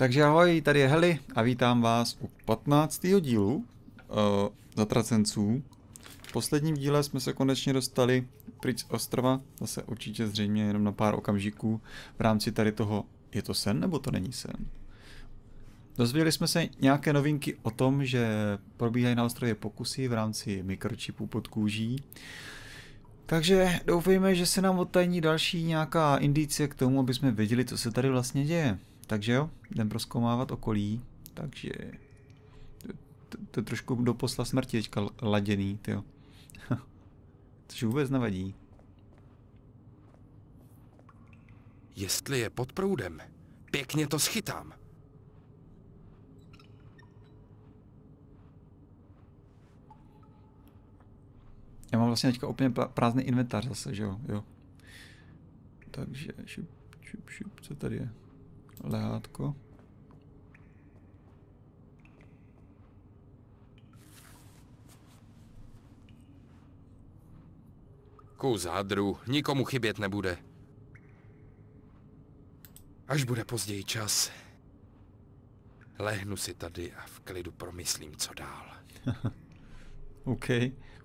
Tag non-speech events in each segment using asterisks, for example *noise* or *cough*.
Takže ahoj, tady je Heli a vítám vás u 15. dílu uh, Zatracenců. V posledním díle jsme se konečně dostali pryč z ostrova, zase určitě zřejmě jenom na pár okamžiků v rámci tady toho, je to sen nebo to není sen? Dozvěděli jsme se nějaké novinky o tom, že probíhají na ostrově pokusy v rámci mikročipů pod kůží. Takže doufejme, že se nám odtajní další nějaká indicie k tomu, aby jsme věděli, co se tady vlastně děje. Takže jo, jdem proskoumávat okolí. Takže to, to, trošku do posla smrti teďka laděný, jo. *laughs* Což vůbec nevadí. Jestli je pod proudem, pěkně to schytám. Já mám vlastně teďka úplně prázdný inventář zase, že jo, jo. Takže šup, šup, šup, co tady je? Lehátko. Kus hadru, nikomu chybět nebude. Až bude později čas, lehnu si tady a v klidu promyslím, co dál. *laughs* OK,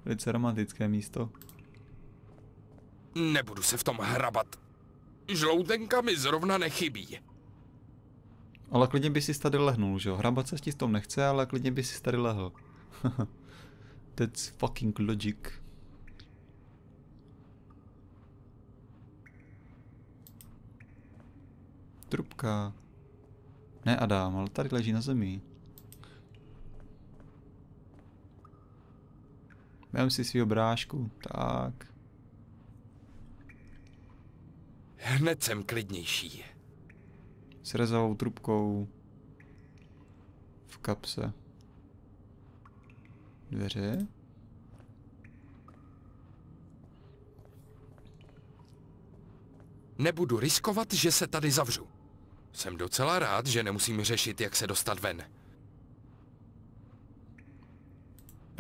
velice romantické místo. Nebudu se v tom hrabat. Žloutenka mi zrovna nechybí. Ale klidně by si tady lehnul, že jo? Hrabat se s tom nechce, ale klidně by si tady lehl. *laughs* That's fucking logic. Trubka. Ne Adam, ale tady leží na zemi. Vem si svýho brášku, tak. Hned jsem klidnější. S rezavou trubkou. V kapse. Dveře. Nebudu riskovat, že se tady zavřu. Jsem docela rád, že nemusím řešit, jak se dostat ven.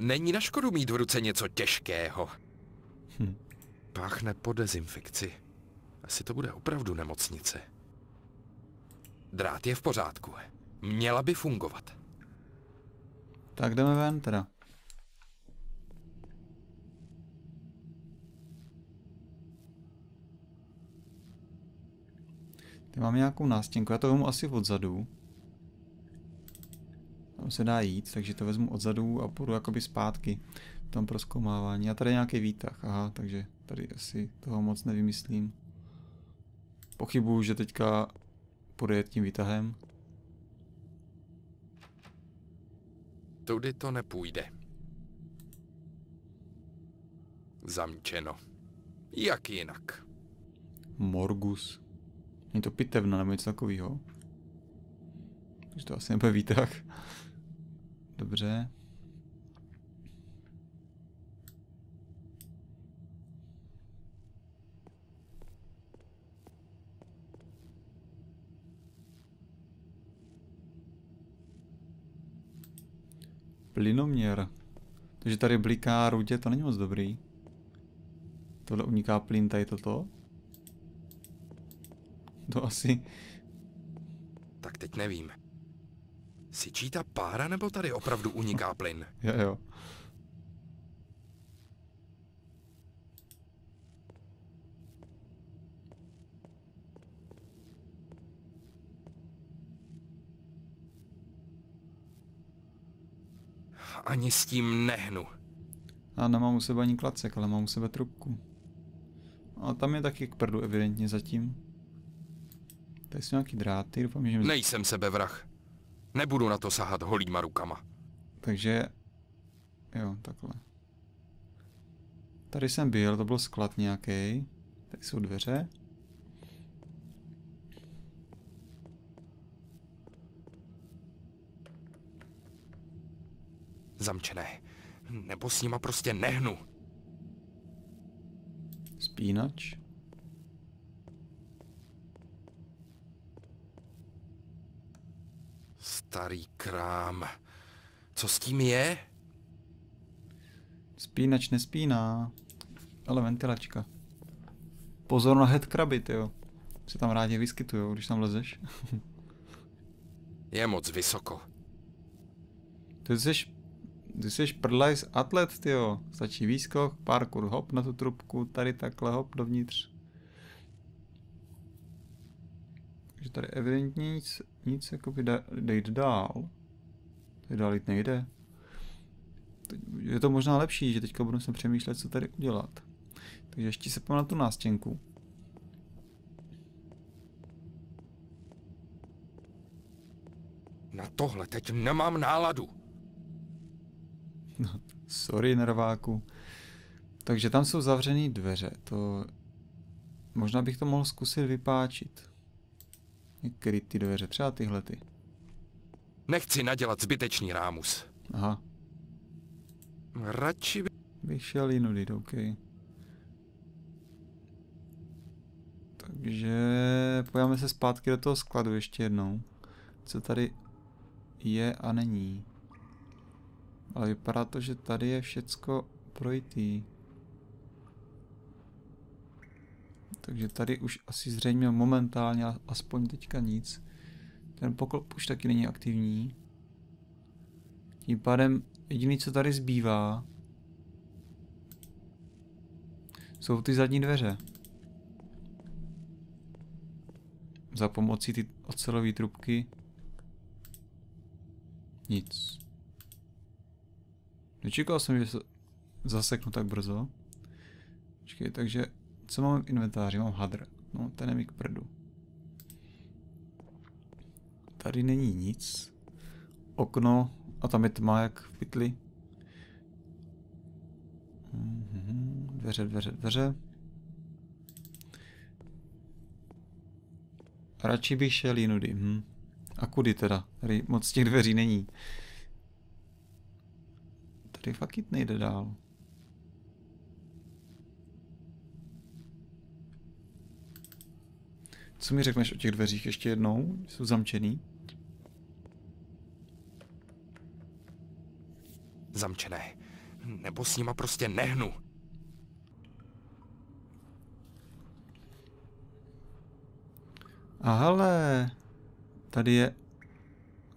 Není na škodu mít v ruce něco těžkého. Hm. Páchne po dezinfekci. Asi to bude opravdu nemocnice. Drát je v pořádku. Měla by fungovat. Tak jdeme ven teda. Ty mám nějakou nástěnku, já to vezmu asi odzadu. Tam se dá jít, takže to vezmu odzadu a půjdu jakoby zpátky v tom proskoumávání. A tady nějaký výtah, aha, takže tady asi toho moc nevymyslím. Pochybuju, že teďka půjde tím výtahem. Tudy to nepůjde. Zamčeno. Jak jinak? Morgus. Je to pitevna nebo něco takového. Takže to asi nebude výtah. Dobře. Plynoměr. Takže tady bliká rudě, to není moc dobrý. Tohle uniká plyn, tady toto. To asi... Tak teď nevím. Syčí ta pára, nebo tady opravdu uniká plyn? jo, jo. Ani s tím nehnu. A nemám u sebe ani klacek, ale mám u sebe trubku. A tam je taky k prdu evidentně zatím. Tady jsou nějaký dráty, doufám, že... Nejsem sebevrah. Nebudu na to sahat holýma rukama. Takže... Jo, takhle. Tady jsem byl, to byl sklad nějaký. Tady jsou dveře. Zamčené. Nebo s nima prostě nehnu. Spínač. Starý krám. Co s tím je? Spínač nespíná. Ale ventilačka. Pozor na headcraby, jo. Se tam rádi vyskytujou, když tam lezeš. *laughs* Je moc vysoko. Ty jsi, ty jsi prdlajs atlet, tyjo. Stačí výskok, parkour, hop na tu trubku, tady takhle hop dovnitř. Takže tady evidentně nic, nic jakoby jít dál. Tady dál jít nejde. Je to možná lepší, že teďka budu se přemýšlet, co tady udělat. Takže ještě se na tu nástěnku. Na tohle teď nemám náladu. No, sorry, nerváku. Takže tam jsou zavřené dveře. To... Možná bych to mohl zkusit vypáčit. Některé ty dveře, třeba tyhle ty. Nechci nadělat zbytečný rámus. Aha. Radši by... Bych šel jinudy, OK. Takže pojďme se zpátky do toho skladu ještě jednou. Co tady je a není. Ale vypadá to, že tady je všecko projitý. Takže tady už asi zřejmě momentálně, aspoň teďka nic. Ten poklop už taky není aktivní. Tím pádem jediný, co tady zbývá, jsou ty zadní dveře. Za pomocí ty ocelové trubky nic. Nečekal jsem, že se zaseknu tak brzo. Počkej, takže co mám v inventáři? Mám hadr. No, ten je mi k prdu. Tady není nic. Okno, a tam je tma jak v pytli. Mhm, dveře, dveře, dveře. Radši bych šel jinudy. Hm. A kudy teda? Tady moc těch dveří není. Tady fakt jít nejde dál. Co mi řekneš o těch dveřích ještě jednou? Jsou zamčený? Zamčené. Nebo s nima prostě nehnu. A hele, tady je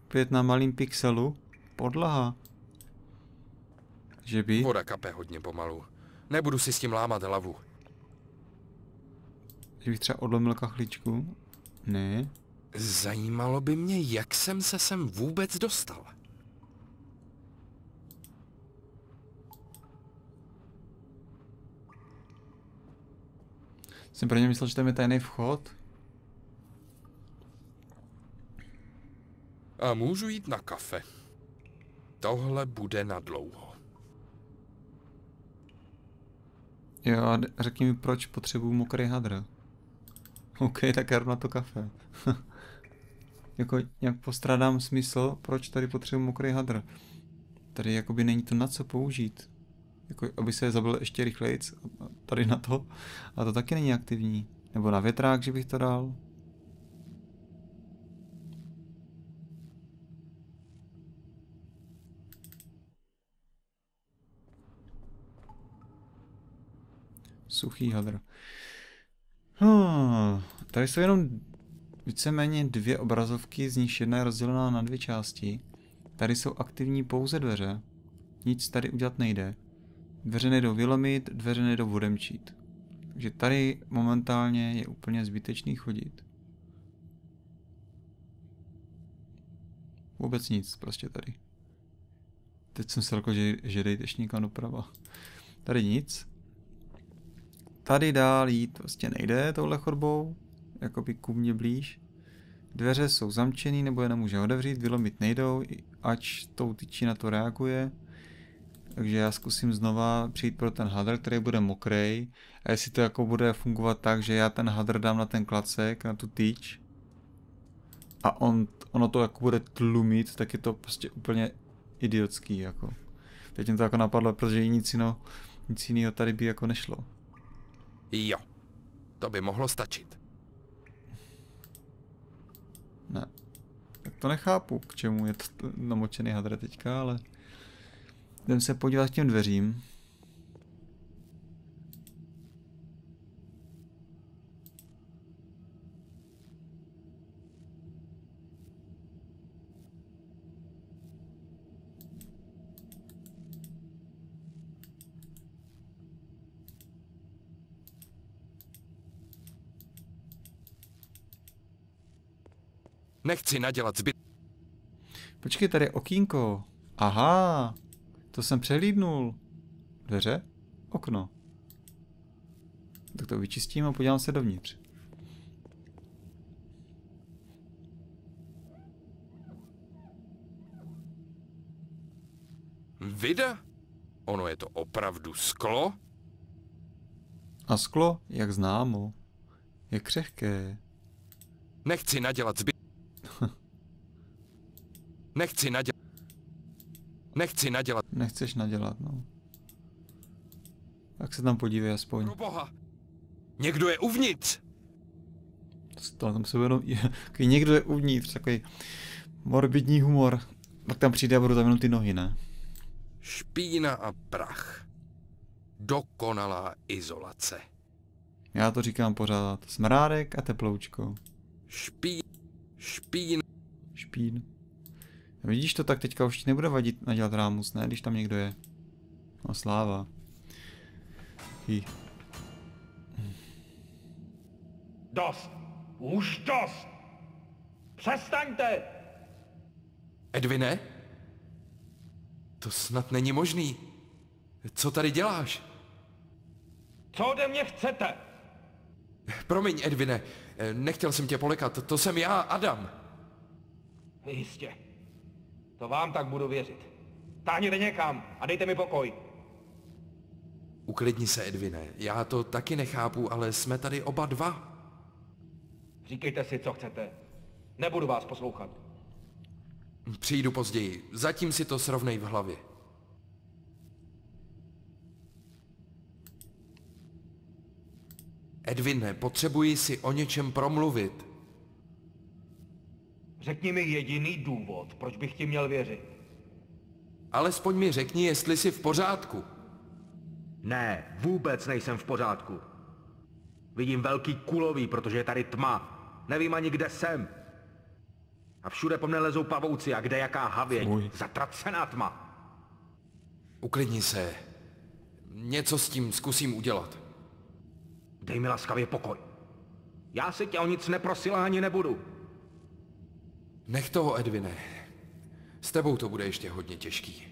opět na malým pixelu podlaha. Že by? Voda kape hodně pomalu. Nebudu si s tím lámat hlavu. Že bych třeba odlomil kachličku? Ne. Zajímalo by mě, jak jsem se sem vůbec dostal. Jsem pro ně myslel, že tam je tajný vchod. A můžu jít na kafe. Tohle bude na dlouho. Jo, a řekni mi, proč potřebuju mokrý hadr. OK, tak já na to kafe. *laughs* jako nějak postrádám smysl, proč tady potřebuji mokrý hadr. Tady jakoby není to na co použít. Jako, aby se zabil ještě rychleji tady na to. A to taky není aktivní. Nebo na větrák, že bych to dal. Suchý hadr. Hmm, tady jsou jenom víceméně dvě obrazovky, z nich jedna je rozdělená na dvě části. Tady jsou aktivní pouze dveře. Nic tady udělat nejde. Dveře nejdou vylomit, dveře nejdou odemčít. Takže tady momentálně je úplně zbytečný chodit. Vůbec nic, prostě tady. Teď jsem se řekl, že, že dejte někam doprava. Tady nic. Tady dál jít prostě nejde touhle chodbou, jakoby ku mně blíž. Dveře jsou zamčený nebo je nemůže otevřít, vylomit nejdou, ač tou tyčí na to reaguje. Takže já zkusím znova přijít pro ten hadr, který bude mokrý. A jestli to jako bude fungovat tak, že já ten hadr dám na ten klacek, na tu tyč. A on, ono to jako bude tlumit, tak je to prostě úplně idiotský jako. Teď mi to jako napadlo, protože nic jiného, nic jiného tady by jako nešlo. Jo, to by mohlo stačit. Ne. Tak to nechápu, k čemu je to namočený hadr teďka, ale... Jdem se podívat k těm dveřím. Nechci nadělat zbyt... Počkej, tady je okýnko. Aha, to jsem přehlídnul. Dveře? Okno. Tak to vyčistím a podívám se dovnitř. Vida? Ono je to opravdu sklo? A sklo, jak známo, je křehké. Nechci nadělat zbyt... Nechci nadělat... Nechci nadělat... Nechceš nadělat, no. Tak se tam podívej aspoň. Pro boha! Někdo je uvnitř! To tam se jenom... *laughs* Někdo je uvnitř, takový morbidní humor. Pak tam přijde a budu tam jenom ty nohy, ne? Špína a prach. Dokonalá izolace. Já to říkám pořád. Smrádek a teploučko. Špín. Špín. Špín. Vidíš to, tak teďka už ti nebude vadit nadělat rámus, ne? Když tam někdo je. No sláva. Hy. Dost! Už dost! Přestaňte! Edvine? To snad není možný. Co tady děláš? Co ode mě chcete? Promiň, Edvine, nechtěl jsem tě polekat, to jsem já, Adam. Jistě. To vám tak budu věřit. Táhněte někam a dejte mi pokoj. Uklidni se, Edvine, já to taky nechápu, ale jsme tady oba dva. Říkejte si, co chcete. Nebudu vás poslouchat. Přijdu později, zatím si to srovnej v hlavě. Edvine, potřebuji si o něčem promluvit. Řekni mi jediný důvod, proč bych ti měl věřit. Alespoň mi řekni, jestli jsi v pořádku. Ne, vůbec nejsem v pořádku. Vidím velký kulový, protože je tady tma. Nevím ani, kde jsem. A všude po mne lezou pavouci a kde jaká havěť. Fuj. Zatracená tma. Uklidni se. Něco s tím zkusím udělat. Dej mi laskavě pokoj. Já si tě o nic neprosila ani nebudu. Nech toho, Edvine. S tebou to bude ještě hodně těžký.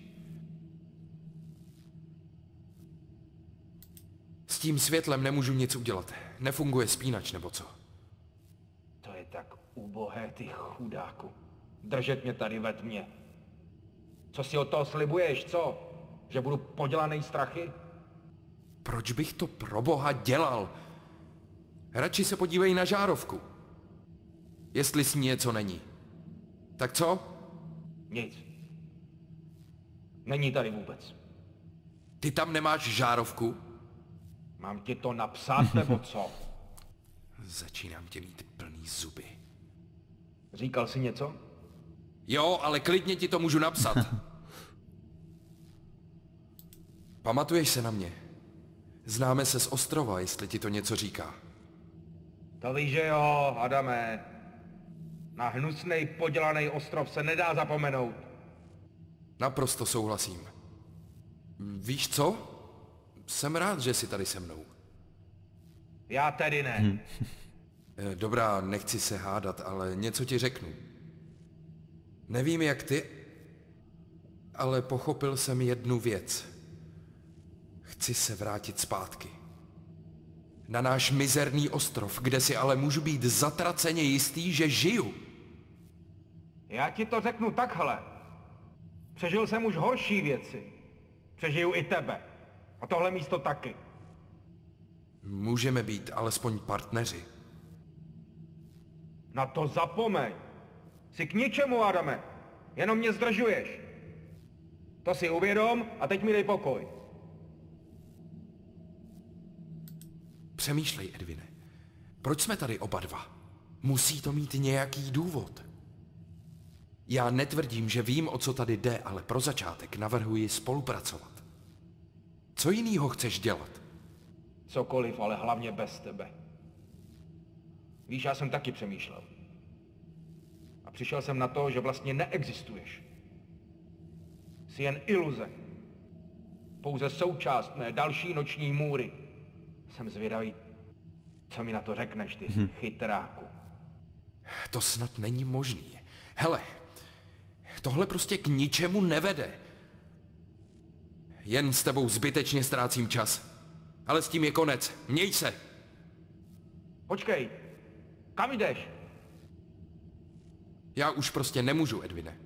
S tím světlem nemůžu nic udělat. Nefunguje spínač nebo co. To je tak ubohé, ty chudáku. Držet mě tady ve tmě. Co si od toho slibuješ, co? Že budu podělaný strachy? Proč bych to pro boha dělal? Radši se podívej na žárovku. Jestli s ní něco není. Tak co? Nic. Není tady vůbec. Ty tam nemáš žárovku? Mám ti to napsat, nebo co? *laughs* Začínám tě mít plný zuby. Říkal jsi něco? Jo, ale klidně ti to můžu napsat. *laughs* Pamatuješ se na mě? Známe se z ostrova, jestli ti to něco říká. To víš, že jo, Adame. Na hnusnej podělaný ostrov se nedá zapomenout. Naprosto souhlasím. Víš co? Jsem rád, že jsi tady se mnou. Já tedy ne. *laughs* Eh, Dobrá, nechci se hádat, ale něco ti řeknu. Nevím jak ty, ale pochopil jsem jednu věc. Chci se vrátit zpátky. Na náš mizerný ostrov, kde si ale můžu být zatraceně jistý, že žiju. Já ti to řeknu takhle. Přežil jsem už horší věci. Přežiju i tebe. A tohle místo taky. Můžeme být alespoň partneři. Na to zapomeň. Jsi k ničemu, Adame. Jenom mě zdržuješ. To si uvědom a teď mi dej pokoj. Přemýšlej, Edvine. Proč jsme tady oba dva? Musí to mít nějaký důvod. Já netvrdím, že vím, o co tady jde, ale pro začátek navrhuji spolupracovat. Co jinýho chceš dělat? Cokoliv, ale hlavně bez tebe. Víš, já jsem taky přemýšlel. A přišel jsem na to, že vlastně neexistuješ. Jsi jen iluze. Pouze součást mé další noční můry. Jsem zvědavý, co mi na to řekneš, ty chytráku. To snad není možný. Hele, tohle prostě k ničemu nevede. Jen s tebou zbytečně ztrácím čas. Ale s tím je konec. Měj se. Počkej, kam jdeš? Já už prostě nemůžu, Edvine.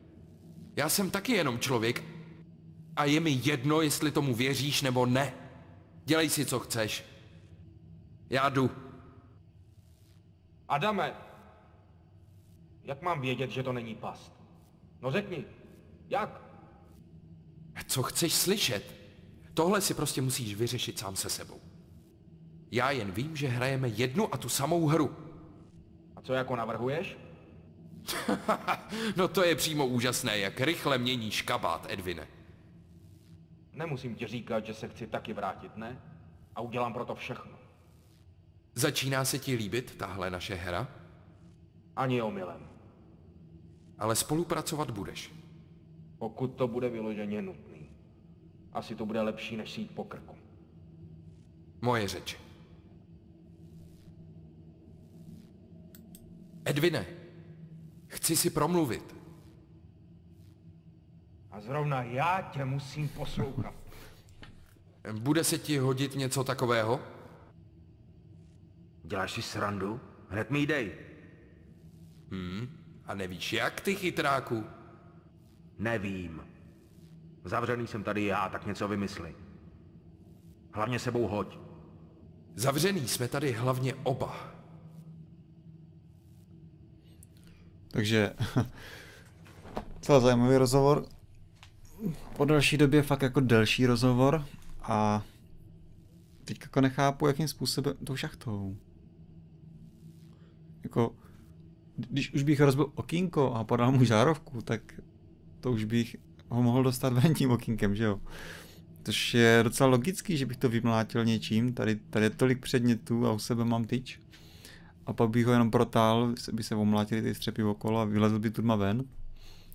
Já jsem taky jenom člověk a je mi jedno, jestli tomu věříš nebo ne. Dělej si, co chceš. Já jdu. Adame, jak mám vědět, že to není past? No řekni, jak? Co chceš slyšet? Tohle si prostě musíš vyřešit sám se sebou. Já jen vím, že hrajeme jednu a tu samou hru. A co jako navrhuješ? *laughs* no to je přímo úžasné, jak rychle měníš kabát, Edvine. Nemusím ti říkat, že se chci taky vrátit, ne? A udělám proto všechno. Začíná se ti líbit tahle naše hra? Ani omylem. Ale spolupracovat budeš. Pokud to bude vyloženě nutný. Asi to bude lepší, než si jít po krku. Moje řeč. Edvine, chci si promluvit. A zrovna já tě musím poslouchat. Bude se ti hodit něco takového? Děláš si srandu? Hned mi dej. A nevíš jak, ty chytráku? Nevím. Zavřený jsem tady já, tak něco vymysli. Hlavně sebou hoď. Zavřený jsme tady hlavně oba. Takže *laughs* celá zajímavý rozhovor. Po delší době fakt jako delší rozhovor a teď jako nechápu, jakým způsobem tou šachtou. Jako, když už bych rozbil okýnko a podal mu žárovku, tak to už bych ho mohl dostat *laughs* ven tím okýnkem, že jo? Což je docela logický, že bych to vymlátil něčím, tady, tady je tolik předmětů a u sebe mám tyč. A pak bych ho jenom protál, by se omlátili ty střepy okolo a vylezl by tu ven.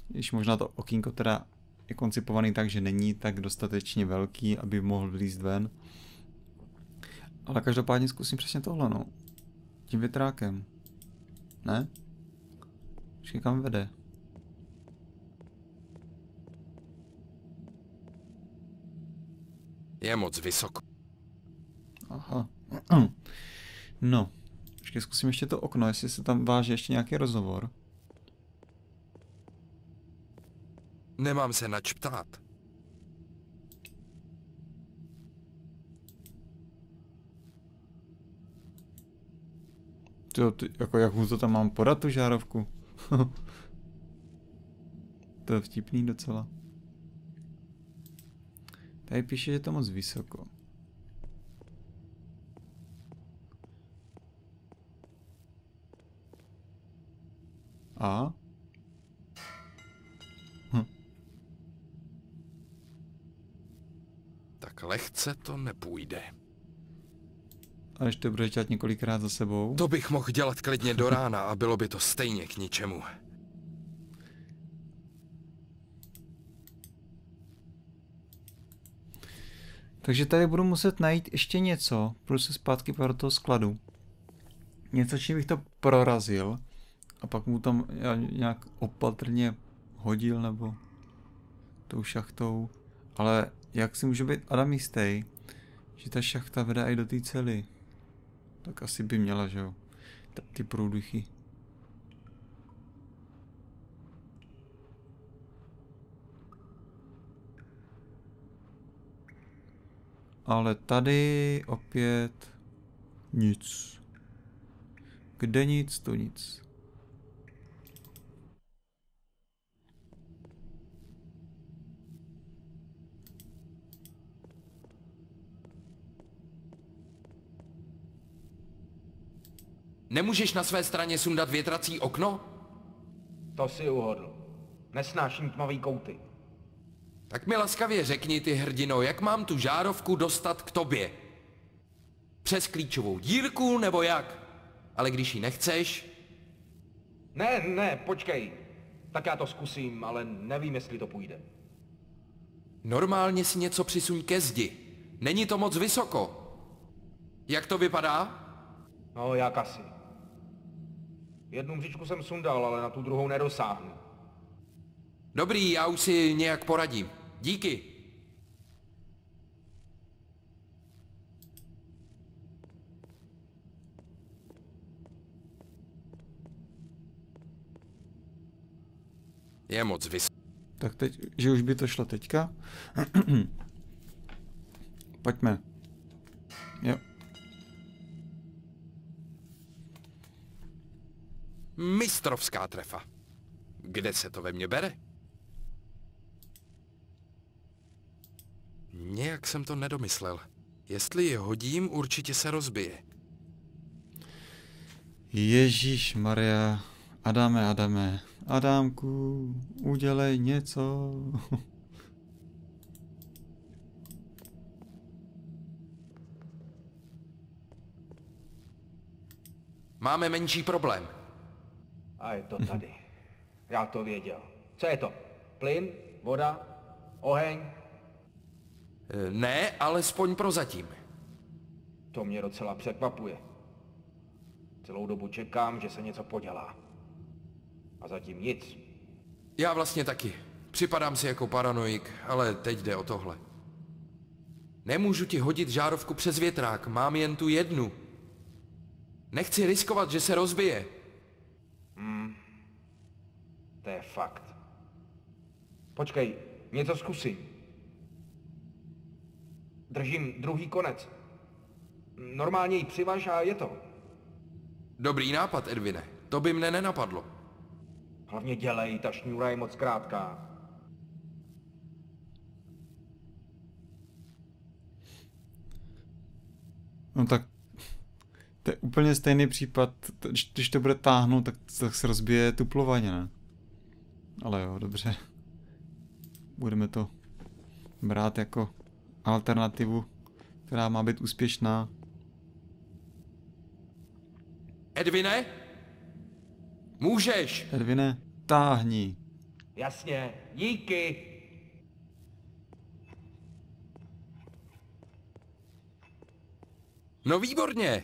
Když možná to okýnko teda je koncipovaný tak, že není tak dostatečně velký, aby mohl vlízt ven. Ale každopádně zkusím přesně tohle, no. Tím větrákem. Ne? Počkej, kam vede? Je moc vysoko. Aha. *clears throat* No. Počkej, zkusím ještě to okno, jestli se tam váže ještě nějaký rozhovor. Nemám se nač ptát. Tyjo, ty, jako jak mu to tam mám podat, tu žárovku? *laughs* to je vtipný docela. Tady píše, že je to moc vysoko. A? Tak lehce to nepůjde. A to budeš dělat několikrát za sebou? To bych mohl dělat klidně do rána a bylo by to stejně k ničemu. Takže tady budu muset najít ještě něco, půjdu se zpátky do toho skladu. Něco, čím bych to prorazil a pak mu tam nějak opatrně hodil nebo tou šachtou. Ale jak si může být Adam jistý, že ta šachta vede i do té cely? Tak asi by měla, že jo? Ty průduchy. Ale tady opět nic. Kde nic, to nic. Nemůžeš na své straně sundat větrací okno? To si uhodl. Nesnáším tmavý kouty. Tak mi laskavě řekni, ty hrdino, jak mám tu žárovku dostat k tobě? Přes klíčovou dírku nebo jak? Ale když ji nechceš, Ne, ne, počkej. Tak já to zkusím, ale nevím, jestli to půjde. normálně si něco přisuň ke zdi. Není to moc vysoko. Jak to vypadá? No, jak asi. Jednu mříčku jsem sundal, ale na tu druhou nedosáhnu. Dobrý, já už si nějak poradím. Díky. Je moc vys... Tak teď, že už by to šlo teďka. *clears throat* Pojďme. Mistrovská trefa. Kde se to ve mně bere? Nějak jsem to nedomyslel. Jestli je hodím, určitě se rozbije. Ježíš Maria, Adame, Adame, Adámku, udělej něco. Máme menší problém. A je to tady. Já to věděl. Co je to? Plyn? Voda? Oheň? E, Ne, alespoň prozatím. To mě docela překvapuje. Celou dobu čekám, že se něco podělá. A zatím nic. Já vlastně taky. Připadám si jako paranoik, ale teď jde o tohle. Nemůžu ti hodit žárovku přes větrák, mám jen tu jednu. Nechci riskovat, že se rozbije. To je fakt. Počkej, něco zkusím. Držím druhý konec. Normálně ji přivaž a je to. Dobrý nápad, Edvine. To by mne nenapadlo. Hlavně dělej, ta šňůra je moc krátká. No tak to je úplně stejný případ, když- když to bude táhnout, tak, tak se rozbije tuplovaně, ne? Ale jo, dobře. Budeme to brát jako alternativu, která má být úspěšná. Edvine? Můžeš! Edvine, táhni. Jasně, díky. No výborně!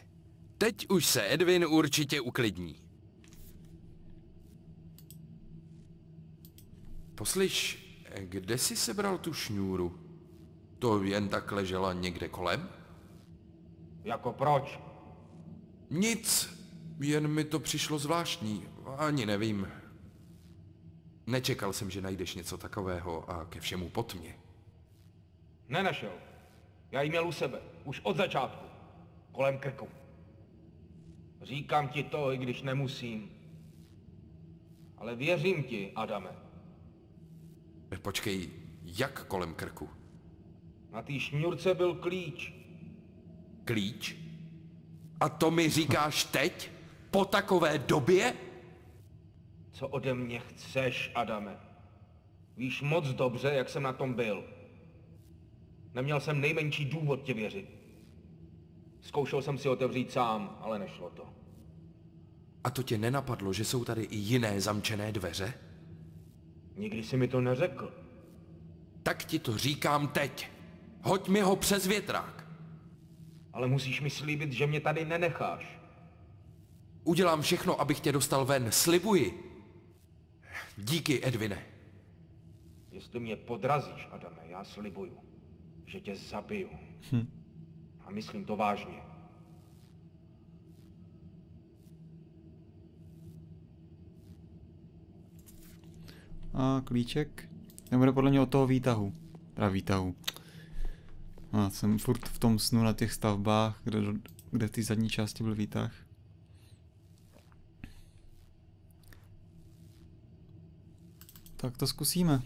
Teď už se Edvin určitě uklidní. Poslyš, kde jsi sebral tu šňůru? To jen tak ležela někde kolem? Jako proč? Nic, jen mi to přišlo zvláštní, ani nevím. Nečekal jsem, že najdeš něco takového a ke všemu pot mě. Nenašel. Já ji měl u sebe. Už od začátku. Kolem krku. Říkám ti to, i když nemusím. Ale věřím ti, Adame. Počkej, jak kolem krku? Na té šňůrce byl klíč. Klíč? A to mi říkáš teď? Po takové době? Co ode mě chceš, Adame? Víš moc dobře, jak jsem na tom byl. Neměl jsem nejmenší důvod tě věřit. Zkoušel jsem si otevřít sám, ale nešlo to. A to tě nenapadlo, že jsou tady i jiné zamčené dveře? Nikdy si mi to neřekl. Tak ti to říkám teď. Hoď mi ho přes větrák. Ale musíš mi slíbit, že mě tady nenecháš. Udělám všechno, abych tě dostal ven, slibuji. Díky, Edvine. Jestli mě podrazíš, Adame, já slibuju, že tě zabiju. A myslím to vážně. A klíček? Ten bude podle mě od toho výtahu. Teda výtahu. A jsem furt v tom snu na těch stavbách, kde, kde v té zadní části byl výtah. Tak to zkusíme.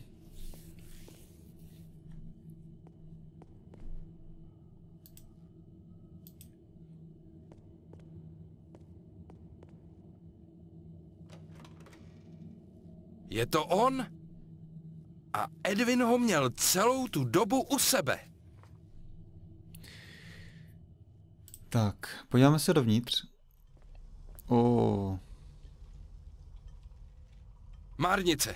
Je to on? A Edvin ho měl celou tu dobu u sebe. Tak, podíváme se dovnitř. O, Márnice.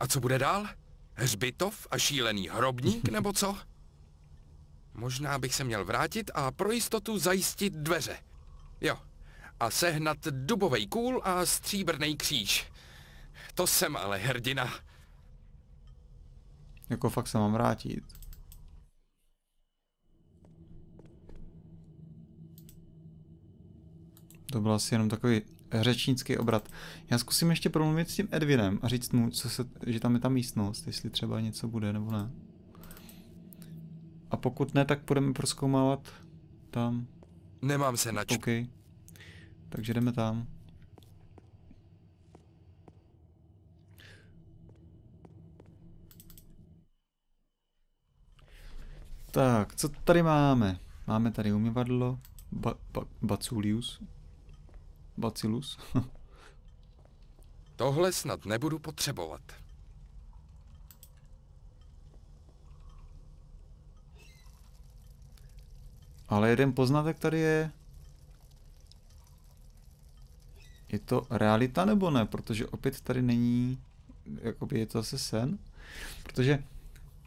A co bude dál? Hřbitov a šílený hrobník, *laughs* nebo co? Možná bych se měl vrátit a pro jistotu zajistit dveře. Jo. A sehnat dubový kůl a stříbrný kříž. To jsem ale hrdina. Jako fakt se mám vrátit. To byl asi jenom takový řečnický obrat. Já zkusím ještě promluvit s tím Edwinem a říct mu, co se, že tam je ta místnost, jestli třeba něco bude nebo ne. A pokud ne, tak budeme proskoumávat tam. Nemám se nač... OK. Takže jdeme tam. Tak, co tady máme? Máme tady umyvadlo, ba, ba, Baculius. Bacillus. *laughs* Tohle snad nebudu potřebovat. Ale jeden poznatek tady je. Je to realita nebo ne? Protože opět tady není, jakoby je to zase sen. Protože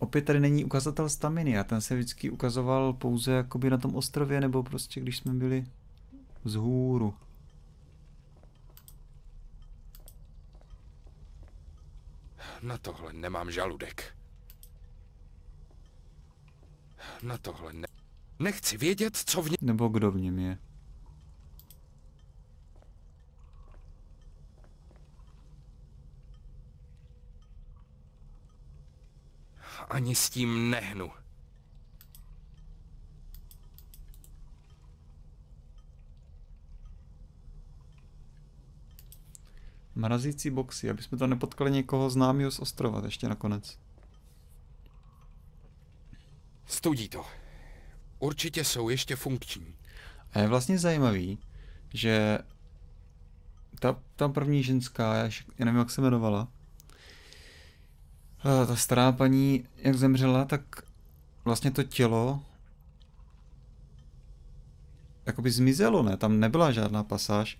opět tady není ukazatel staminy a ten se vždycky ukazoval pouze jakoby na tom ostrově nebo prostě když jsme byli vzhůru. Na tohle nemám žaludek. Na tohle ne... Nechci vědět, co v něm... Nebo kdo v něm je. Ani s tím nehnu. Mrazící boxy, aby jsme to nepotkali někoho známého z ostrova ještě nakonec. Studí to. Určitě jsou ještě funkční. A je vlastně zajímavý, že ta, ta první ženská, já, já nevím, jak se jmenovala, ta stará paní, jak zemřela, tak vlastně to tělo jakoby zmizelo, ne? Tam nebyla žádná pasáž.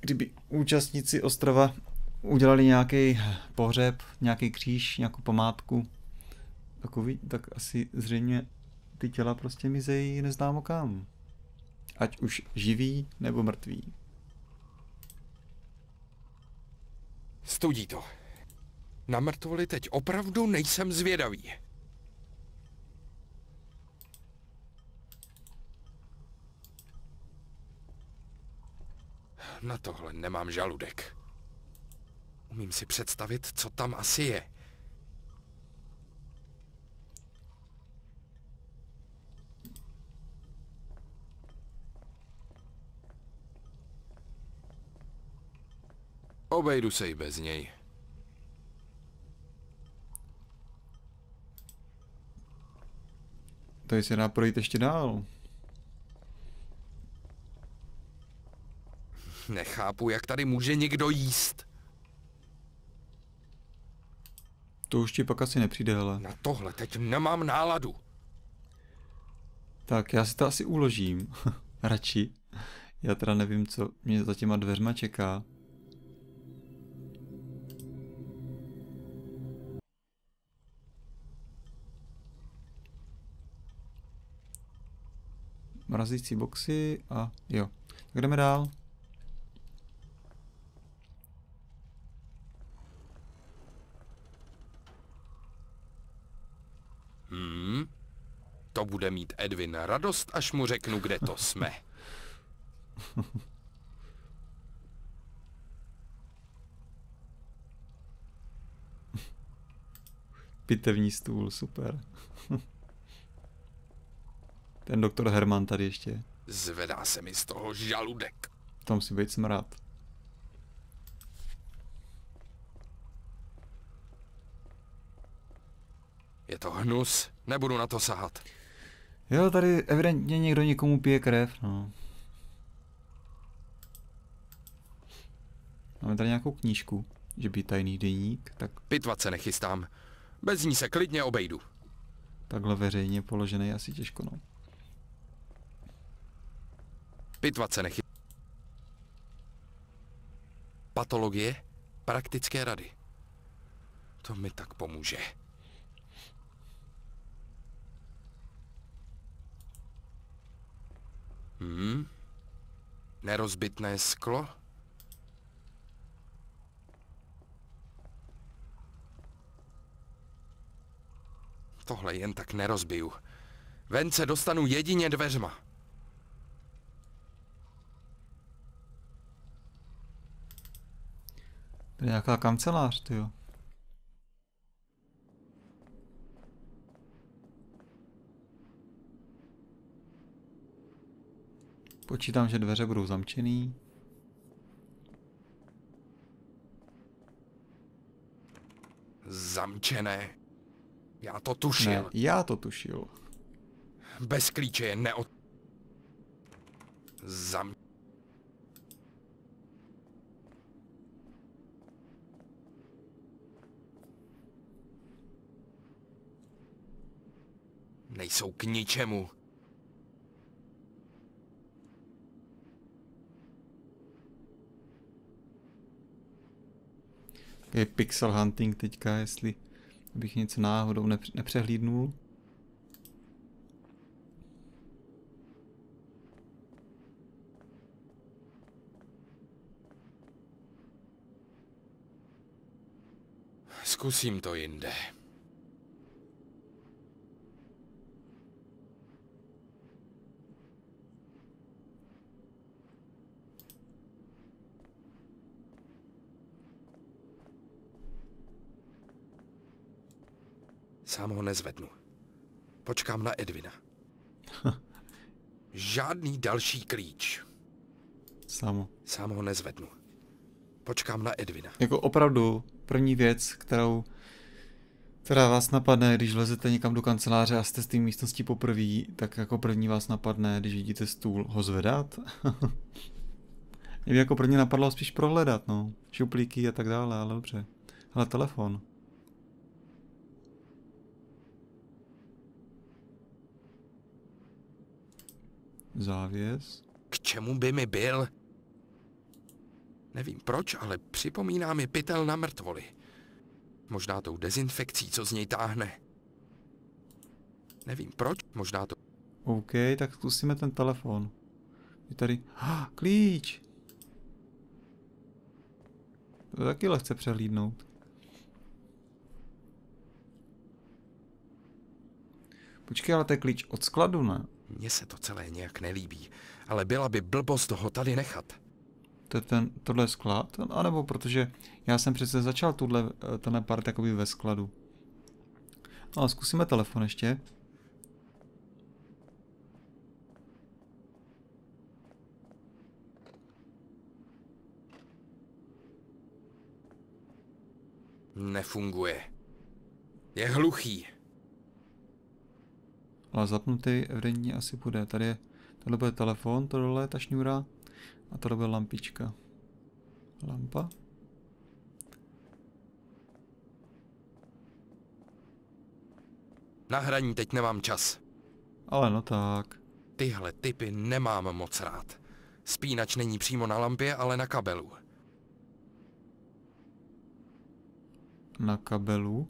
Kdyby účastníci ostrova udělali nějaký pohřeb, nějaký kříž, nějakou památku, takový, tak asi zřejmě ty těla prostě mizejí neznámo kam. Ať už živí nebo mrtví. Studí to. Na mrtvoli teď opravdu nejsem zvědavý. Na tohle nemám žaludek. Umím si představit, co tam asi je. Obejdu se i bez něj. Tady se dá projít ještě dál. Nechápu, jak tady může někdo jíst. To už ti pak asi nepřijde, hele. Na tohle teď nemám náladu. Tak, já si to asi uložím. *laughs* Radši. Já teda nevím, co mě za těma dveřma čeká. Mrazící boxy a jo. Tak jdeme dál. Hmm? To bude mít Edwin radost, až mu řeknu, kde to jsme. *laughs* Pitevní stůl, super. Ten doktor Herman tady ještě. Zvedá se mi z toho žaludek. To musí být smrad. Je to hnus, nebudu na to sahat. Jo, tady evidentně někdo někomu pije krev, no. Máme tady nějakou knížku, že by tajný deník, tak Pitvat se nechystám. Bez ní se klidně obejdu. takhle veřejně položený asi těžko, no. Pitvat se nechy... Patologie, praktické rady. To mi tak pomůže. Hmm? Nerozbitné sklo? Tohle jen tak nerozbiju. Ven se dostanu jedině dveřma. To je nějaká kancelář, ty jo. Počítám, že dveře budou zamčený. Zamčené. Já to tušil. Ne, já to tušil. Bez klíče je neot... Zam... Nejsou k ničemu. Je pixel hunting teďka, jestli bych něco náhodou nepř- nepřehlídnul. Zkusím to jinde. Sám ho nezvednu. Počkám na Edvina. *laughs* Žádný další klíč. Samo. Sám ho nezvednu. Počkám na Edvina. Jako opravdu první věc, kterou která vás napadne, když vlezete někam do kanceláře a jste z té místnosti poprvé, tak jako první vás napadne, když vidíte stůl, ho zvedat. *laughs* Mě by jako první napadlo spíš prohledat, no. Šuplíky a tak dále, ale dobře. Ale telefon. Závěs. K čemu by mi byl? Nevím proč, ale připomíná mi pytel na mrtvoli. Možná tou dezinfekcí, co z něj táhne. Nevím proč, možná to... OK, tak zkusíme ten telefon. Je tady... Ah, klíč! To taky lehce přehlídnout. Počkej, ale to je klíč od skladu, ne? Mně se to celé nějak nelíbí, ale byla by blbost ho tady nechat. To je ten, tohle je sklad? A nebo protože já jsem přece začal tuhle, eh, tenhle part jakoby ve skladu. Ale zkusíme telefon ještě. Nefunguje. Je hluchý. Ale zapnutý evidentně asi bude. Tady je, tohle bude telefon, tohle je ta šňůra a tohle bude lampička. Lampa. Na hraní teď nemám čas. Ale no tak. Tyhle typy nemám moc rád. Spínač není přímo na lampě, ale na kabelu. Na kabelu.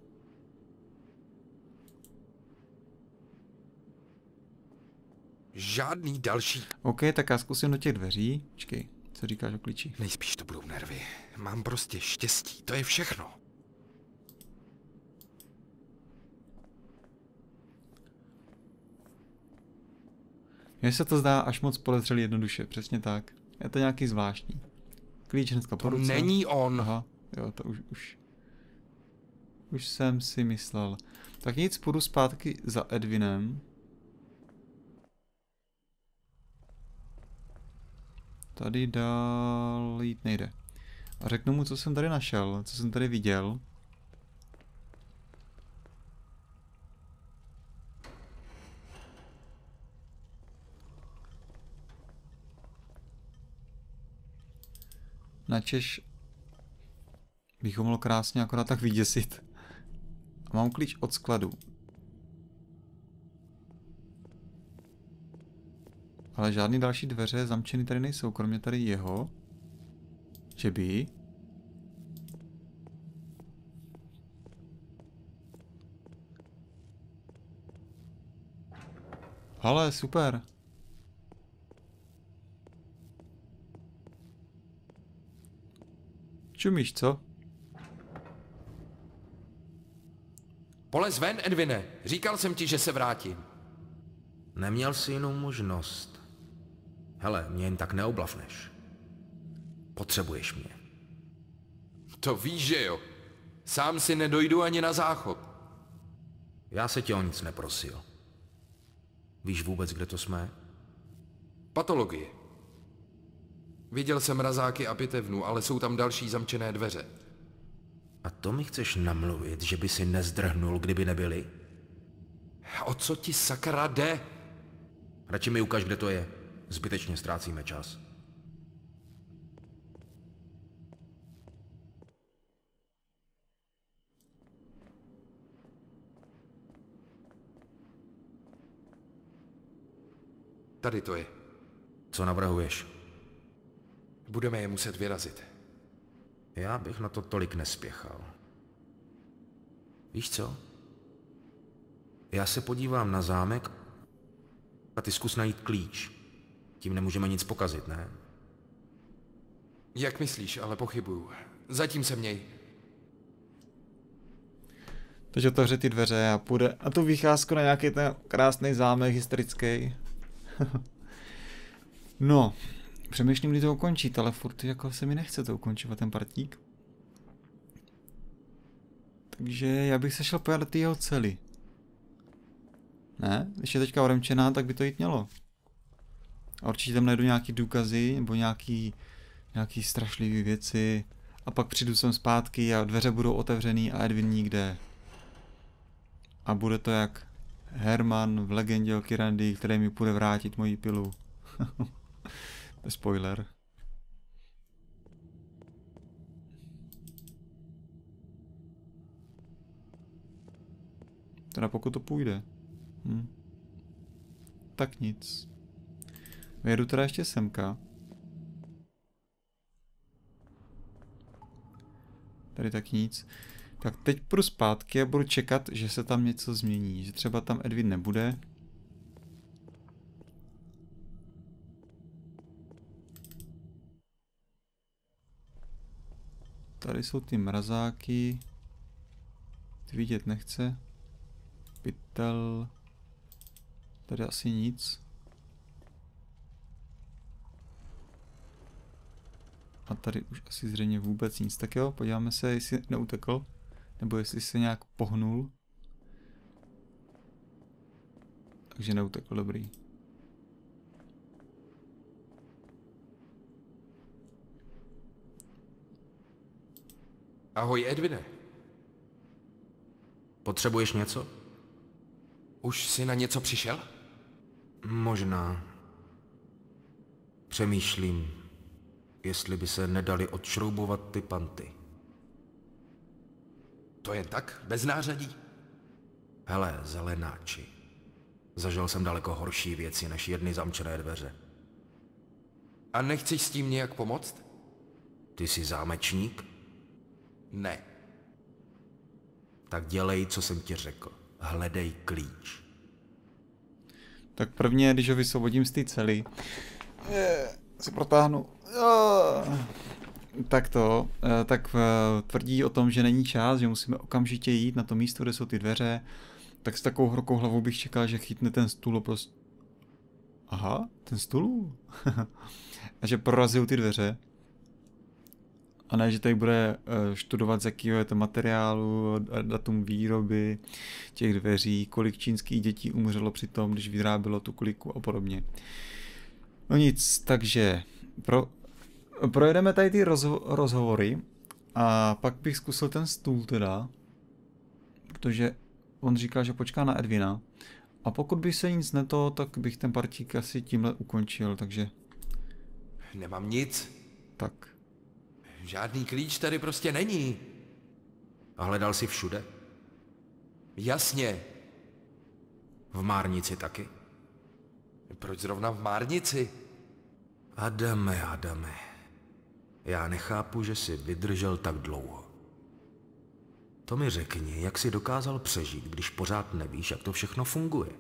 Žádný další. OK, tak já zkusím do těch dveří. Počkej, co říkáš o klíči? Nejspíš to budou nervy. Mám prostě štěstí, to je všechno. Mně se to zdá až moc podezřelý jednoduše, přesně tak. Je to nějaký zvláštní. Klíč hnedka po ruce. není on. Aha, jo, to už, už. Už jsem si myslel. Tak nic, půjdu zpátky za Edvinem. Tady dál jít nejde. A řeknu mu, co jsem tady našel, co jsem tady viděl. Načež bych ho mohl krásně akorát tak vyděsit. A mám klíč od skladu. Ale žádný další dveře zamčený tady nejsou, kromě tady jeho. Že by? Ale super. Čumíš, co? Polez ven, Edvine. Říkal jsem ti, že se vrátím. Neměl jsi jinou možnost. Hele, mě jen tak neoblavneš. Potřebuješ mě. To víš, že jo. Sám si nedojdu ani na záchod. Já se tě o nic neprosil. Víš vůbec, kde to jsme? Patologie. Viděl jsem mrazáky a pitevnu, ale jsou tam další zamčené dveře. A to mi chceš namluvit, že by si nezdrhnul, kdyby nebyli? O co ti sakra jde? Radši mi ukaž, kde to je. Zbytečně ztrácíme čas. Tady to je. Co navrhuješ? Budeme je muset vyrazit. Já bych na to tolik nespěchal. Víš co? Já se podívám na zámek a ty zkus najít klíč. Tím nemůžeme nic pokazit, ne? Jak myslíš, ale pochybuju. Zatím se měj. Teď otevře ty dveře a půjde a tu vycházku na nějaký ten krásný zámek historický. *laughs* no, přemýšlím, kdy to ukončit, ale furt jako se mi nechce to ukončovat ten partík. Takže já bych se šel pojadat jeho cely. Ne? Když je teďka odemčená, tak by to jít mělo. A určitě tam najdu nějaký důkazy, nebo nějaký, nějaký strašlivý věci. A pak přijdu sem zpátky a dveře budou otevřený a Edwin nikde. A bude to jak Herman v legendě o Kirandy, který mi půjde vrátit moji pilu. *laughs* Spoiler. Teda pokud to půjde. Hm. Tak nic. Vyjedu teda ještě semka. Tady tak nic. Tak teď půjdu zpátky a budu čekat, že se tam něco změní. Že třeba tam Edwin nebude. Tady jsou ty mrazáky. Ty vidět nechce. Pytel. Tady asi nic. A tady už asi zřejmě vůbec nic. Tak jo, podíváme se, jestli neutekl. Nebo jestli se nějak pohnul. Takže neutekl, dobrý. Ahoj, Edvine. Potřebuješ něco? Už jsi na něco přišel? Možná. Přemýšlím, jestli by se nedali odšroubovat ty panty. To jen tak? Bez nářadí? Hele, zelenáči. Zažil jsem daleko horší věci než jedny zamčené dveře. A nechceš s tím nějak pomoct? Ty jsi zámečník? Ne. Tak dělej, co jsem ti řekl. Hledej klíč. Tak prvně, když ho vysvobodím z té cely, je, si protáhnu. Tak to, eh, tak eh, tvrdí o tom, že není čas, že musíme okamžitě jít na to místo, kde jsou ty dveře. Tak s takovou horkou hlavou bych čekal, že chytne ten stůl prostě. Aha, ten stůl? *laughs* a že prorazil ty dveře. A ne, že tady bude eh, študovat, z jakého je to materiálu, datum výroby těch dveří, kolik čínských dětí umřelo při tom, když vyrábělo tu kuliku a podobně. No nic, takže pro, projedeme tady ty rozho- rozhovory a pak bych zkusil ten stůl teda, protože on říkal, že počká na Edvina. A pokud by se nic neto, tak bych ten partík asi tímhle ukončil, takže Nemám nic. tak. Žádný klíč tady prostě není. A hledal jsi všude? Jasně. V Márnici taky? Proč zrovna v Márnici? Adame, Adame. Já nechápu, že jsi vydržel tak dlouho. To mi řekni, jak jsi dokázal přežít, když pořád nevíš, jak to všechno funguje.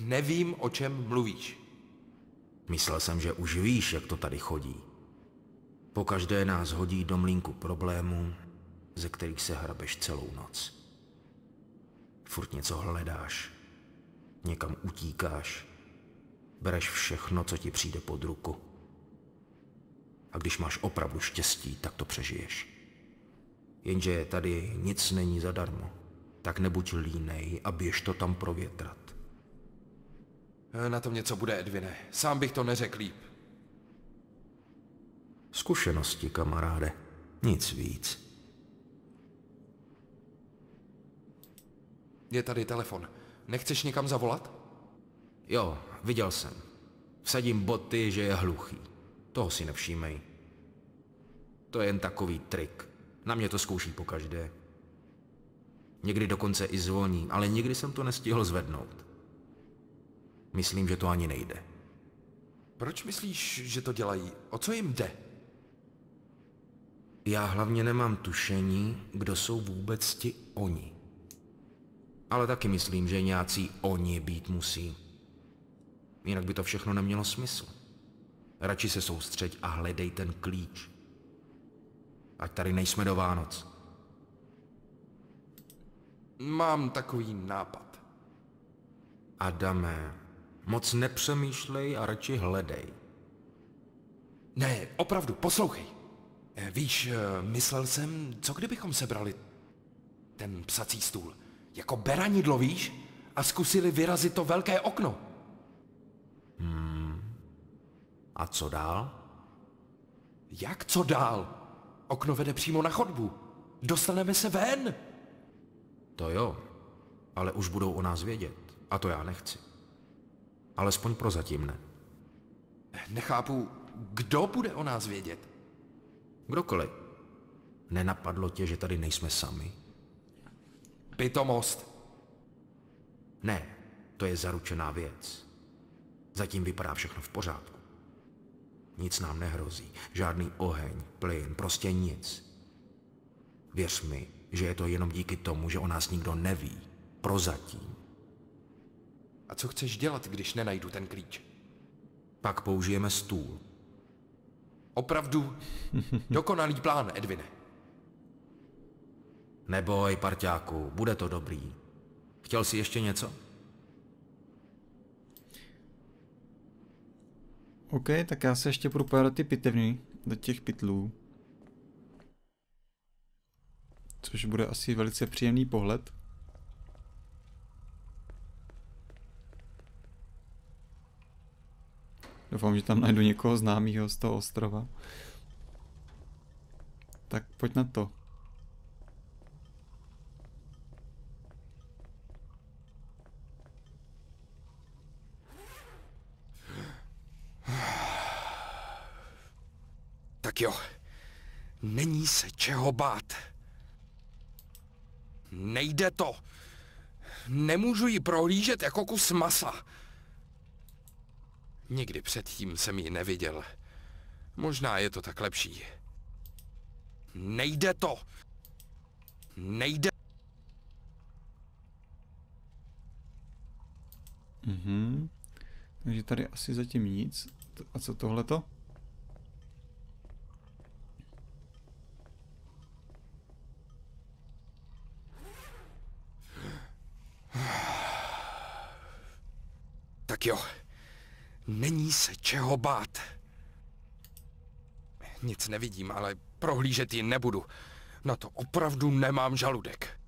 Nevím, o čem mluvíš. Myslel jsem, že už víš, jak to tady chodí. Pokaždé nás hodí do mlínku problémů, ze kterých se hrabeš celou noc. Furt něco hledáš, někam utíkáš, bereš všechno, co ti přijde pod ruku. A když máš opravdu štěstí, tak to přežiješ. Jenže tady nic není zadarmo. Tak nebuď línej a běž to tam provětrat. Na tom něco bude, Edvine. Sám bych to neřekl líp. Zkušenosti, kamaráde. Nic víc. Je tady telefon. Nechceš někam zavolat? Jo, viděl jsem. Vsadím boty, že je hluchý. Toho si nevšímej. To je jen takový trik. Na mě to zkouší po každé. Někdy dokonce i zvoní, ale nikdy jsem to nestihl zvednout. Myslím, že to ani nejde. Proč myslíš, že to dělají? O co jim jde? Já hlavně nemám tušení, kdo jsou vůbec ti oni. Ale taky myslím, že nějací oni být musí. Jinak by to všechno nemělo smysl. Radši se soustřeď a hledej ten klíč. Ať tady nejsme do Vánoc. Mám takový nápad. Adame, moc nepřemýšlej a radši hledej. Ne, opravdu, poslouchej. Eh, Víš, eh, myslel jsem, co kdybychom sebrali ten psací stůl? Jako beranidlo, víš? A zkusili vyrazit to velké okno. A co dál? Jak co dál? Okno vede přímo na chodbu. Dostaneme se ven. To jo, ale už budou o nás vědět. A to já nechci. Alespoň prozatím ne. Nechápu, kdo bude o nás vědět. Kdokoliv. Nenapadlo tě, že tady nejsme sami? Pitomost. Ne, to je zaručená věc. Zatím vypadá všechno v pořádku. Nic nám nehrozí. Žádný oheň, plyn, prostě nic. Věř mi, že je to jenom díky tomu, že o nás nikdo neví. Prozatím. A co chceš dělat, když nenajdu ten klíč? Pak použijeme stůl. Opravdu dokonalý plán, Edvine. Neboj, parťáku, bude to dobrý. Chtěl jsi ještě něco? OK, tak já se ještě budu pojádat ty pitevny, do těch pytlů. Což bude asi velice příjemný pohled. Doufám, že tam najdu někoho známého z toho ostrova. Tak pojď na to. Jo, není se čeho bát. Nejde to. Nemůžu ji prohlížet jako kus masa. Nikdy předtím jsem ji neviděl. Možná je to tak lepší. Nejde to. Nejde. Mhm. Takže tady asi zatím nic. A co tohleto? Tak jo, není se čeho bát. Nic nevidím, ale prohlížet ji nebudu. Na to opravdu nemám žaludek.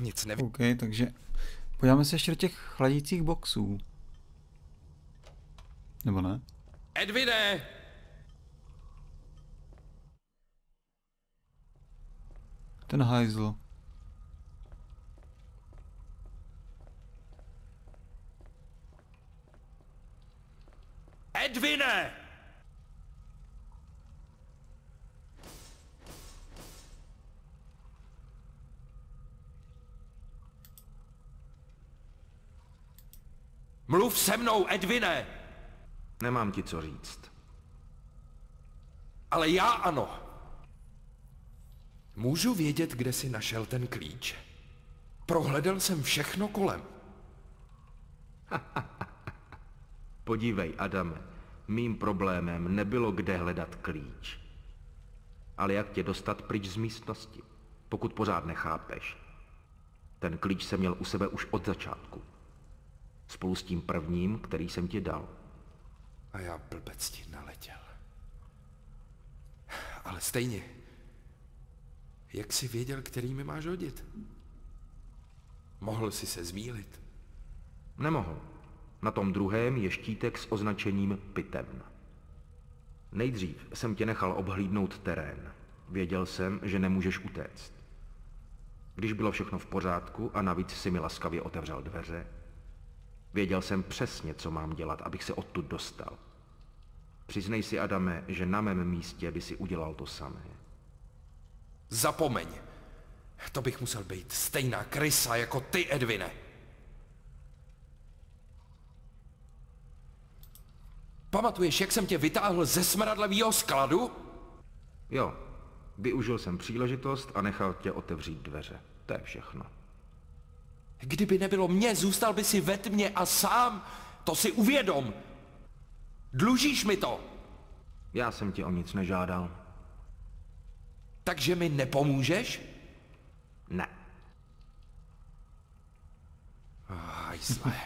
Nic nevidím. OK, takže podíváme se ještě do těch chladících boxů. Nebo ne? Edvine! Ten hajzl. Edvine! Mluv se mnou, Edvine! Nemám ti co říct. Ale já ano. Můžu vědět, kde jsi našel ten klíč? Prohledal jsem všechno kolem. *laughs* Podívej, Adame, mým problémem nebylo kde hledat klíč. Ale jak tě dostat pryč z místnosti, pokud pořád nechápeš. Ten klíč jsem měl u sebe už od začátku. Spolu s tím prvním, který jsem ti dal. A já blbec ti naletěl. Ale stejně. Jak jsi věděl, který mi máš hodit? Mohl si se zmílit. Nemohl. Na tom druhém je štítek s označením Pitevna. Nejdřív jsem tě nechal obhlídnout terén. Věděl jsem, že nemůžeš utéct. Když bylo všechno v pořádku a navíc si mi laskavě otevřel dveře, věděl jsem přesně, co mám dělat, abych se odtud dostal. Přiznej si, Adame, že na mém místě by si udělal to samé. Zapomeň. To bych musel být stejná krysa jako ty, Edvine. Pamatuješ, jak jsem tě vytáhl ze smradlavého skladu? Jo, využil jsem příležitost a nechal tě otevřít dveře. To je všechno. Kdyby nebylo mě, zůstal by si ve tmě a sám. To si uvědom. Dlužíš mi to. Já jsem tě o nic nežádal. Takže mi nepomůžeš? Ne. Hajzle.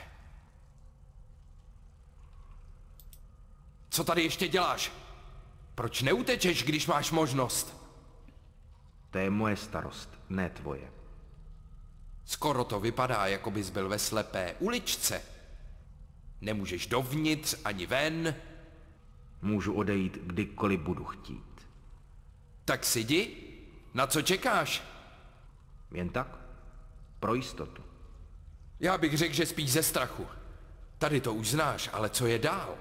Co tady ještě děláš? Proč neutečeš, když máš možnost? To je moje starost, ne tvoje. Skoro to vypadá, jako bys byl ve slepé uličce. Nemůžeš dovnitř ani ven, Můžu odejít kdykoliv budu chtít. Tak si jdi. Na co čekáš? Jen tak? Pro jistotu. Já bych řekl, že spíš ze strachu. Tady to už znáš, ale co je dál?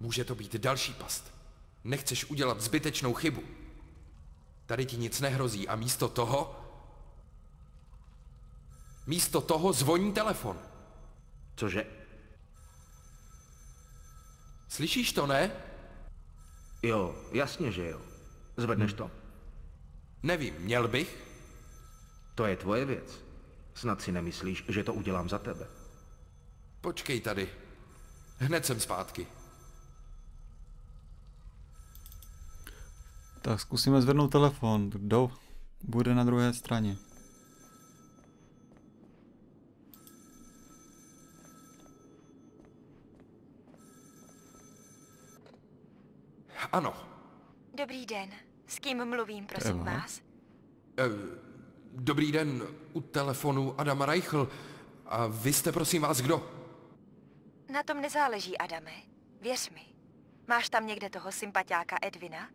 Může to být další past. Nechceš udělat zbytečnou chybu. Tady ti nic nehrozí a místo toho... Místo toho zvoní telefon. Cože? Slyšíš to, ne? Jo, jasně, že jo. Zvedneš to? Nevím, měl bych? To je tvoje věc. Snad si nemyslíš, že to udělám za tebe. Počkej tady. Hned jsem zpátky. Tak zkusíme zvednout telefon. Kdo bude na druhé straně? Ano. Dobrý den. S kým mluvím, prosím Eva. vás? Eh, dobrý den, u telefonu Adama Reichl. A vy jste prosím vás kdo? Na tom nezáleží, Adame. Věř mi. Máš tam někde toho sympatiáka Edvina?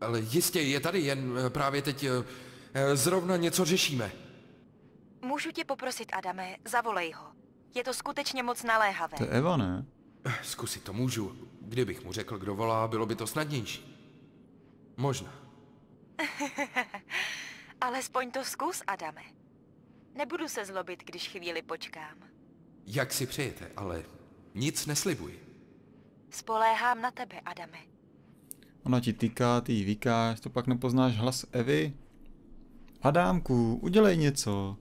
Ale jistě, je tady, jen eh, právě teď eh, zrovna něco řešíme. Můžu tě poprosit, Adame, zavolej ho. Je to skutečně moc naléhavé. To je Eva, ne? Zkusit to můžu. Kdybych mu řekl, kdo volá, bylo by to snadnější. Možná. *laughs* Alespoň to zkus, Adame. Nebudu se zlobit, když chvíli počkám. Jak si přejete, ale nic neslibuji. Spoléhám na tebe, Adame. Ona ti týká, ty jí vykáš, to pak nepoznáš hlas Evy? Adámku, udělej něco.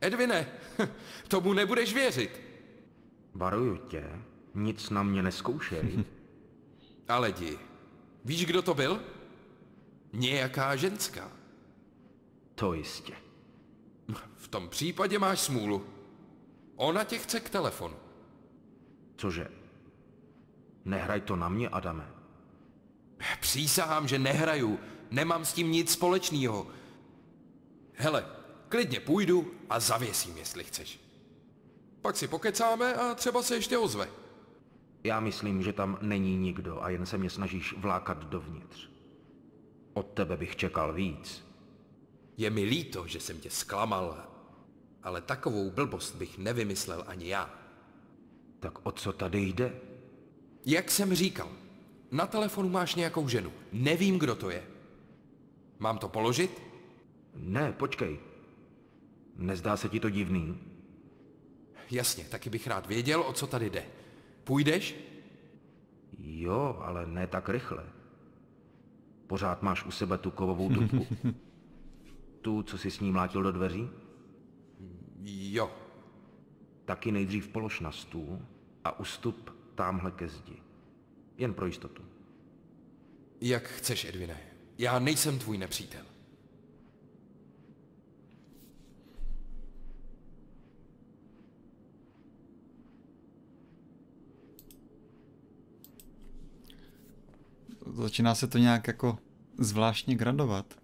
Edvine, *laughs* tomu nebudeš věřit. Varuju tě, nic na mě neskoušej. *laughs* Ale jdi. Víš, kdo to byl? Nějaká ženská. to jistě. V tom případě máš smůlu. Ona tě chce k telefonu. Cože? Nehraj to na mě, Adame. Přísahám, že nehraju. Nemám s tím nic společného. Hele, klidně půjdu a zavěsím, jestli chceš. Pak si pokecáme a třeba se ještě ozve. Já myslím, že tam není nikdo a jen se mě snažíš vlákat dovnitř. Od tebe bych čekal víc. Je mi líto, že jsem tě zklamal, ale takovou blbost bych nevymyslel ani já. Tak o co tady jde? Jak jsem říkal, na telefonu máš nějakou ženu. Nevím, kdo to je. Mám to položit? Ne, počkej. Nezdá se ti to divný? Jasně, taky bych rád věděl, o co tady jde. Půjdeš? Jo, ale ne tak rychle. Pořád máš u sebe tu kovovou dudku. *laughs* tu, co si s ní mlátil do dveří? Jo. Taky nejdřív polož na stůl a ustup tamhle ke zdi. Jen pro jistotu. Jak chceš, Edvine. Já nejsem tvůj nepřítel. Začíná se to nějak jako zvláštně gradovat.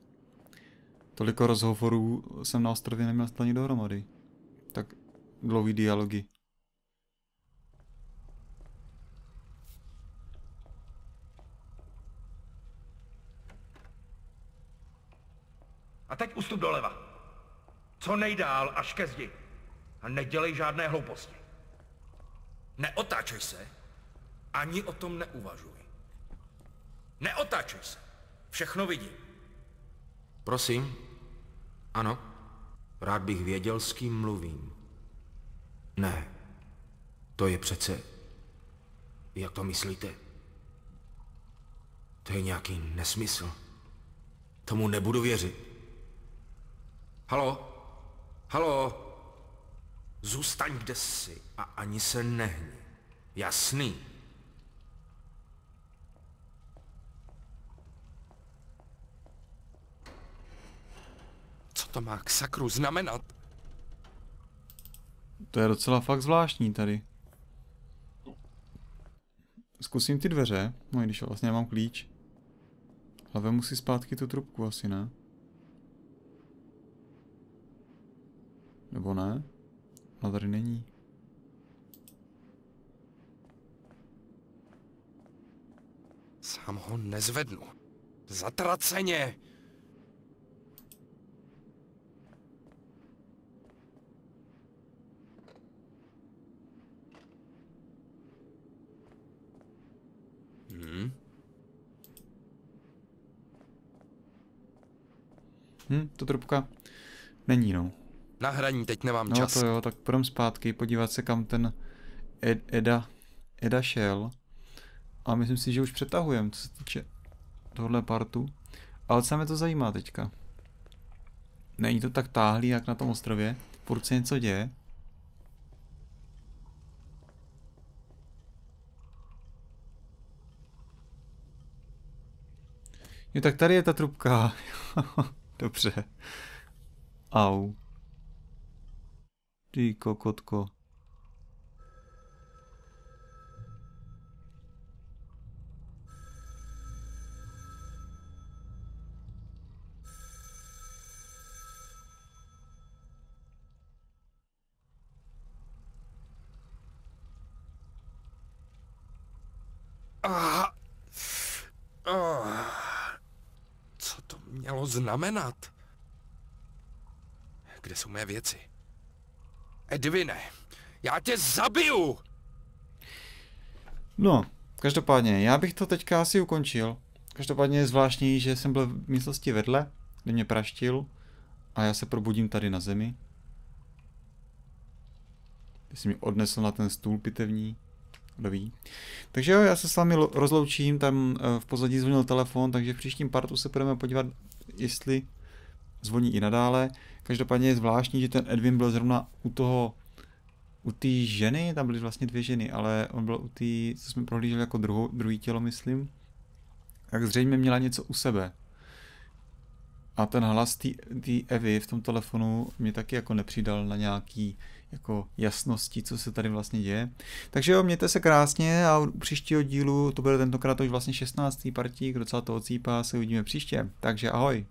Toliko rozhovorů jsem na ostrově neměl ani dohromady. Tak dlouhý dialogy. A teď ustup doleva. Co nejdál až ke zdi. A nedělej žádné hlouposti. Neotáčej se. Ani o tom neuvažuj. Neotáčej se. Všechno vidím. Prosím? Ano? Rád bych věděl, s kým mluvím. Ne. To je přece... Jak to myslíte? To je nějaký nesmysl. Tomu nebudu věřit. Halo? Halo? Zůstaň kde jsi a ani se nehni. Jasný. Co to má k sakru znamenat? To je docela fakt zvláštní tady. Zkusím ty dveře, no i když vlastně nemám klíč. Ale vemu si zpátky tu trubku asi, ne? Nebo ne? A tady není. Sám ho nezvednu. Zatraceně! Hmm. Hm, to trubka není, no. Na hraní teď nemám No čas. to jo, tak půjdem zpátky, podívat se kam ten Ed, Eda, Eda šel. A myslím si, že už přetahujeme, co se týče tohle partu. Ale co mě to zajímá teďka? Není to tak táhlý, jak na tom ostrově? Furt se něco děje? Jo, tak tady je ta trubka. *laughs* Dobře. Au. Ty kokotko. Znamenat? Kde jsou mé věci? Edvine, já tě zabiju! No, každopádně, já bych to teďka asi ukončil. Každopádně je zvláštní, že jsem byl v místnosti vedle, kde mě praštil a já se probudím tady na zemi. Ty jsi mě odnesl na ten stůl pitevní, kdo ví. Takže jo, já se s vámi lo- rozloučím, tam eh, v pozadí zvonil telefon, takže v příštím partu se budeme podívat, jestli zvoní i nadále. Každopádně je zvláštní, že ten Edwin byl zrovna u toho, u té ženy, tam byly vlastně dvě ženy, ale on byl u té, co jsme prohlíželi jako druhou, druhý tělo, myslím, tak zřejmě měla něco u sebe. A ten hlas té Evy v tom telefonu mě taky jako nepřidal na nějaký jako jasnosti, co se tady vlastně děje. Takže jo, mějte se krásně a u příštího dílu, to bude tentokrát už vlastně 16. partík, docela to ocípá, se uvidíme příště. Takže ahoj.